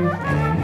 Música